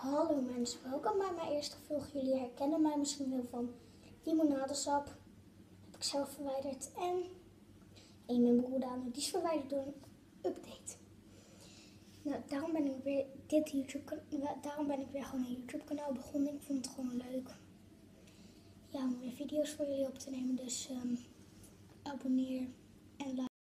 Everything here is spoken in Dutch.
Hallo mensen, welkom bij mijn eerste vlog. Jullie herkennen mij misschien wel van limonadesap. Heb ik zelf verwijderd. En een mijn broer Dano, die is verwijderd door een update. Nou, daarom ben ik weer dit YouTube nou, daarom ben ik weer gewoon een YouTube kanaal begonnen. Ik vond het gewoon leuk. Ja, om weer video's voor jullie op te nemen. Dus um, abonneer.